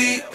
we